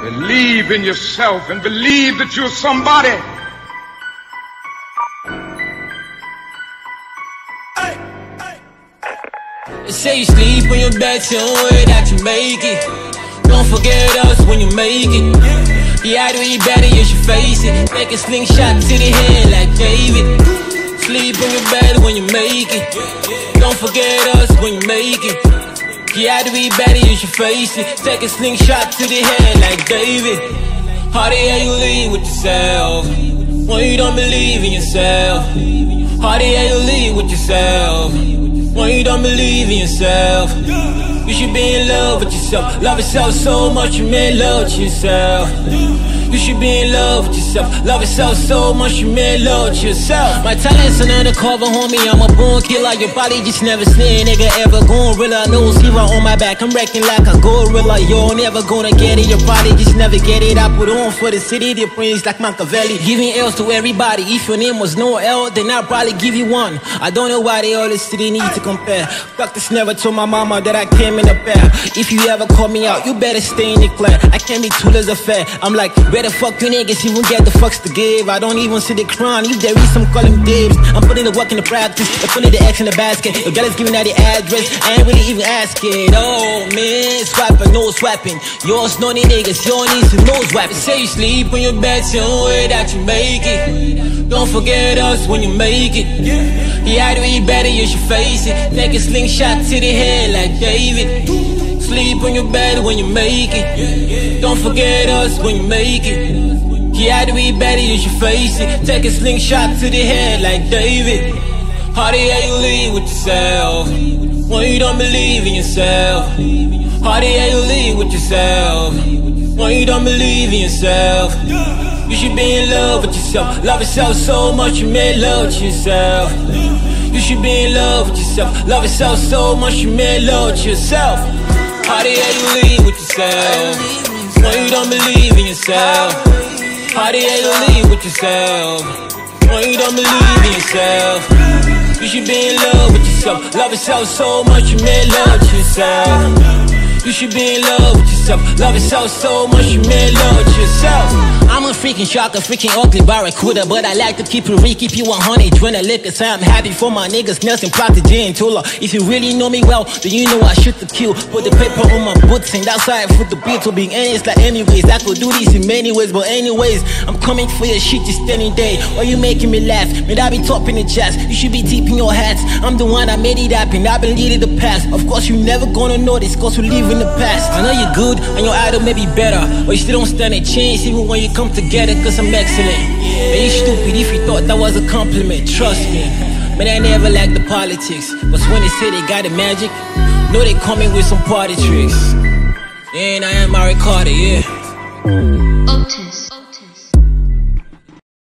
Believe in yourself and believe that you're somebody. Say you sleep on your bed, so don't that you make it. Don't forget us when you make it. Yeah, do you better, you should face it. Take a slingshot to the head like David. Sleep on your bed when you make it. Don't forget us when you make it. Yeah, to be better, you should face it. Take a slingshot to the head like David. How the hell you leave with yourself when you don't believe in yourself? How the hell you leave with yourself when you don't believe in yourself? You should be in love with yourself. Love yourself so much you may love yourself. You should be in love with yourself. Love yourself so much you may love yourself. My talent's the cover, homie. I'm a born killer. Your body just never seen nigga ever gorilla. No zero on my back. I'm wrecking like a gorilla. You're never gonna get it. Your body just never get it. I put on for the city. The prince like Machiavelli. Giving L's to everybody. If your name was no L, then I'll probably give you one. I don't know why they all this city need to compare. Fuck this, never told my mama that I came in a pair. If you ever call me out, you better stay in the clan. I can't be too as a fair. I'm like, better fuck you niggas, even get the fucks to give. I don't even see the crown. If there is some call him dibs. I'm putting the work in the practice. I'm putting the X in the basket. The girl is giving out the address. I ain't really even asking. Oh man, swiping, no swiping. Yours, no niggas. You don't need some no swapping. Say you sleep on your bed, so don't that you make it. Don't forget us when you make it. Yeah, I do you better, you should face it. Take a slingshot to the head like David. Sleep on your bed when you make it. Don't forget us when you make it. Yeah, to be better, you should face it. Take a slingshot to the head like David. How the you leave with yourself when you don't believe in yourself? How the you leave with yourself when you don't believe in yourself? You should be in love with yourself. Love yourself so much you may love to yourself. You should be in love with yourself. Love yourself so much you may love to yourself. The hell you leave with yourself when you don't believe in yourself? The hell you leave with yourself when you don't believe in yourself? You should be in love with yourself. Love yourself so much you may love yourself. You should be in love with yourself. Love yourself so much you may love yourself. I'm a freaking shocker, freaking ugly barracuda, but I like to keep it real, keep you 100. When I liquor, say I'm happy for my niggas, Nelson, Prodigy, and Tula. If you really know me well, then you know I shoot the kill. Put the paper on my boots, and that's how I put the beat to being honest. Like, anyways, I could do this in many ways, but anyways, I'm coming for your shit just any day. Or you making me laugh, man, I be topping the chest. You should be in your hats. I'm the one that made it happen, I've been leading the past. Of course, you never gonna know this, cause we live in the past. I know you're good, and your idol may be better, but you still don't stand a chance even when you come together, cause I'm excellent. Man, you stupid if you thought that was a compliment, trust me. Man, I never like the politics, but when they say they got the magic, know they coming with some party tricks. And I am Mario Carter, yeah. Otis.